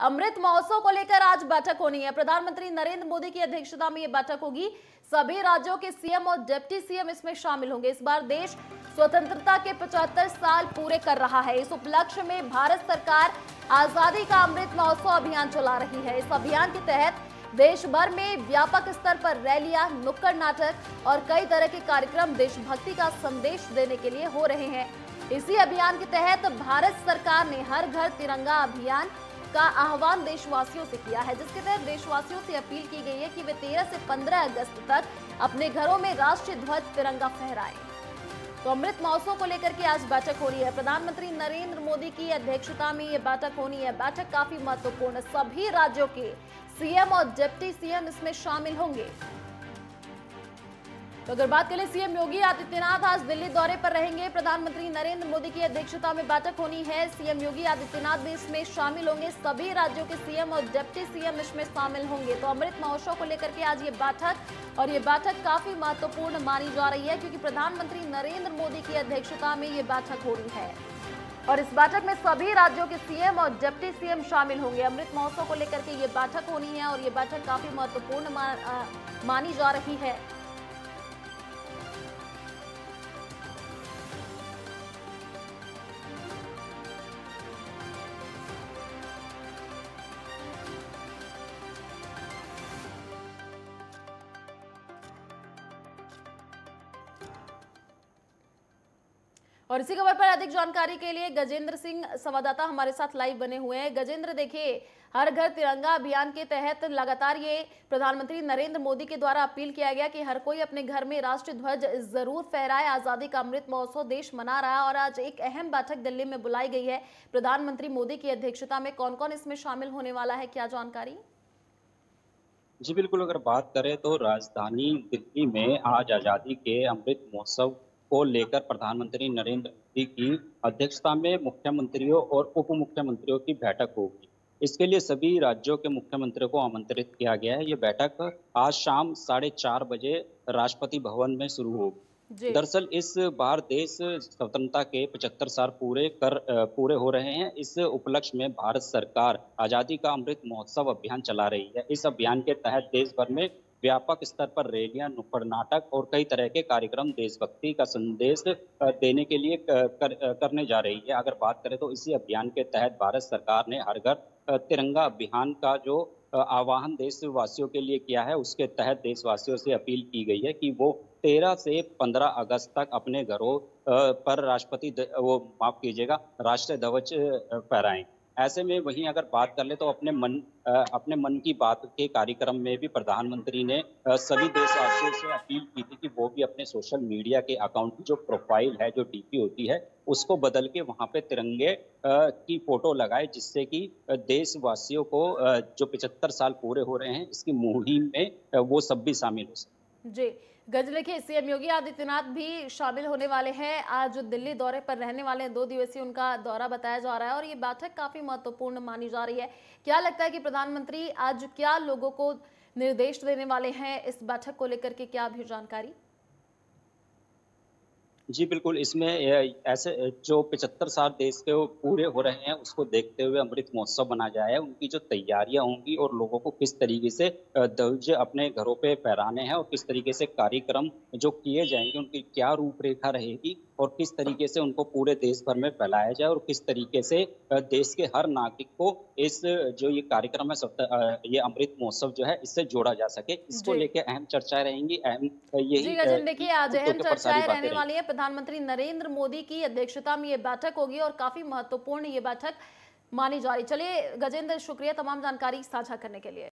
अमृत महोत्सव को लेकर आज बैठक होनी है। प्रधानमंत्री नरेंद्र मोदी की अध्यक्षता में यह बैठक होगी। सभी राज्यों के सीएम और डिप्टी सीएम इसमें शामिल होंगे। इस बार देश स्वतंत्रता के 75 साल पूरे कर रहा है। इस उपलक्ष्य में भारत सरकार आज़ादी का अमृत महोत्सव अभियान चला रही है। इस अभियान के तहत देश भर में व्यापक स्तर पर रैलियाँ, नुक्कड़ नाटक और कई तरह के कार्यक्रम देशभक्ति का संदेश देने के लिए हो रहे हैं। इसी अभियान के तहत भारत सरकार ने हर घर तिरंगा अभियान का आह्वान देशवासियों से किया है, जिसके तहत देशवासियों से अपील की गई है कि वे 13 से 15 अगस्त तक अपने घरों में राष्ट्रीय ध्वज तिरंगा फहराएँ। तो अमृत महोत्सव को लेकर के आज बैठक हो रही है। प्रधानमंत्री नरेंद्र मोदी की अध्यक्षता में ये बैठक होनी है। बैठक काफ़ी महत्वपूर्ण। सभी राज्यों के सीएम और डिप्टी सीएम इसमें शामिल होंगे। तो अगर बात करें सीएम योगी आदित्यनाथ, आज दिल्ली दौरे पर रहेंगे। प्रधानमंत्री नरेंद्र मोदी की अध्यक्षता में बैठक होनी है। सीएम योगी आदित्यनाथ भी इसमें शामिल होंगे। सभी राज्यों के सीएम और डिप्टी सीएम इसमें शामिल होंगे। तो अमृत महोत्सव को लेकर के आज ये बैठक, और ये बैठक काफ़ी महत्वपूर्ण मानी जा रही है, क्योंकि प्रधानमंत्री नरेंद्र मोदी की अध्यक्षता में ये बैठक हो रही है। और इस बैठक में सभी राज्यों के सीएम और डिप्टी सीएम शामिल होंगे। अमृत महोत्सव को लेकर के ये बैठक होनी है, और ये बैठक काफ़ी महत्वपूर्ण मानी जा रही है। और इसी खबर पर अधिक जानकारी के लिए गजेंद्र सिंह संवाददाता हमारे साथ लाइव बने हुए हैं। गजेंद्र, देखिए, हर घर तिरंगा अभियान के तहत लगातार ये प्रधानमंत्री नरेंद्र मोदी के द्वारा अपील किया गया कि हर कोई अपने घर में राष्ट्रीय ध्वज ज़रूर फहराए। आज़ादी का अमृत महोत्सव देश मना रहा है और आज एक अहम बैठक दिल्ली में बुलाई गई है। प्रधानमंत्री मोदी की अध्यक्षता में कौन कौन इसमें शामिल होने वाला है, क्या जानकारी? जी, बिल्कुल, अगर बात करें तो राजधानी दिल्ली में आज आज़ादी के अमृत महोत्सव को लेकर प्रधानमंत्री नरेंद्र मोदी की अध्यक्षता में मुख्यमंत्रियों और उप मुख्यमंत्रियों की बैठक होगी। इसके लिए सभी राज्यों के मुख्यमंत्रियों को आमंत्रित किया गया है। ये बैठक आज शाम साढ़े चार बजे राष्ट्रपति भवन में शुरू होगी। दरअसल इस बार देश स्वतंत्रता के 75 साल पूरे कर पूरे हो रहे हैं। इस उपलक्ष्य में भारत सरकार आज़ादी का अमृत महोत्सव अभियान चला रही है। इस अभियान के तहत देश भर में व्यापक स्तर पर रैलियाँ नुक्कड़ नाटक और कई तरह के कार्यक्रम देशभक्ति का संदेश देने के लिए कर, करने जा रही है। अगर बात करें तो इसी अभियान के तहत भारत सरकार ने हर घर तिरंगा अभियान का जो आह्वान देशवासियों के लिए किया है उसके तहत देशवासियों से अपील की गई है कि वो 13 से 15 अगस्त तक अपने घरों पर राष्ट्रपति वो माफ़ कीजिएगा राष्ट्रीय ध्वज फहराएँ। ऐसे में वहीं अगर बात कर ले तो अपने मन अपने मन की बात के कार्यक्रम में भी प्रधानमंत्री ने सभी देशवासियों से अपील की थी कि वो भी अपने सोशल मीडिया के अकाउंट की जो प्रोफ़ाइल है, जो डीपी होती है, उसको बदल के वहाँ पे तिरंगे की फ़ोटो लगाए जिससे कि देशवासियों को जो पिछहत्तर साल पूरे हो रहे हैं, इसकी मुहिम में वो सब भी शामिल हो सके। जी, गज़ल के सीएम योगी आदित्यनाथ भी शामिल होने वाले हैं। आज दिल्ली दौरे पर रहने वाले हैं। दो दिवसीय उनका दौरा बताया जा रहा है और ये बैठक काफ़ी महत्वपूर्ण मानी जा रही है। क्या लगता है कि प्रधानमंत्री आज क्या लोगों को निर्देश देने वाले हैं? इस बैठक को लेकर के क्या भी जानकारी? जी, बिल्कुल, इसमें ऐसे, जो पचहत्तर साल देश के पूरे हो रहे हैं, उसको देखते हुए अमृत महोत्सव मनाया जाए, उनकी जो तैयारियाँ होंगी और लोगों को किस तरीके से ध्वज अपने घरों पे फहराने हैं और किस तरीके से कार्यक्रम जो किए जाएँगे, उनकी क्या रूपरेखा रहेगी और किस तरीके से उनको पूरे देश भर में फैलाया जाए और किस तरीके से देश के हर नागरिक को इस जो ये कार्यक्रम है ये अमृत महोत्सव जो है इससे जोड़ा जा सके। इसको लेके अहम चर्चाएँ रहेंगी अहम यही देखिए आज अहम चर्चाएँ रहने वाली है। प्रधानमंत्री नरेंद्र मोदी की अध्यक्षता में ये बैठक होगी और काफ़ी महत्वपूर्ण ये बैठक मानी जा रही। चलिए गजेंद्र शुक्रिया तमाम जानकारी साझा करने के लिए।